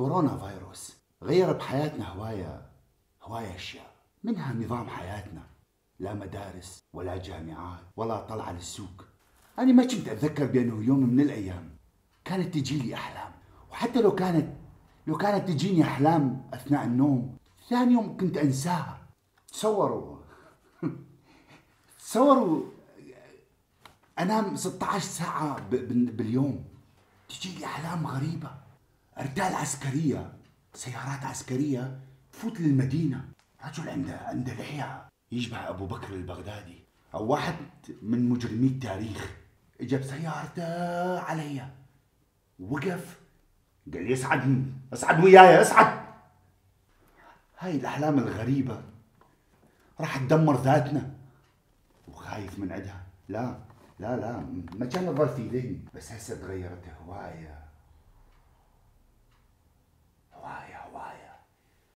كورونا فيروس. غير بحياتنا هواية هواية أشياء. منها نظام حياتنا. لا مدارس ولا جامعات ولا طلعة للسوق. أنا ما كنت أتذكر بأنه يوم من الأيام كانت تجي لي أحلام. وحتى لو كانت لو كانت تجيني أحلام أثناء النوم ثاني يوم كنت أنساها. تصوروا. تصوروا أنام 16 ساعة ب- ب- باليوم. تجي لي أحلام غريبة. ارتال عسكرية سيارات عسكرية تفوت للمدينة. رجل عنده عنده لحية يشبه أبو بكر البغدادي أو واحد من مجرمي التاريخ. اجى بسيارته علي. وقف. قال لي اسعد اسعد وياي اسعد. هاي الأحلام الغريبة. راح تدمر ذاتنا. وخايف من عدها. لا لا لا ما كان الظل في ذهني بس هسه تغيرت هواية.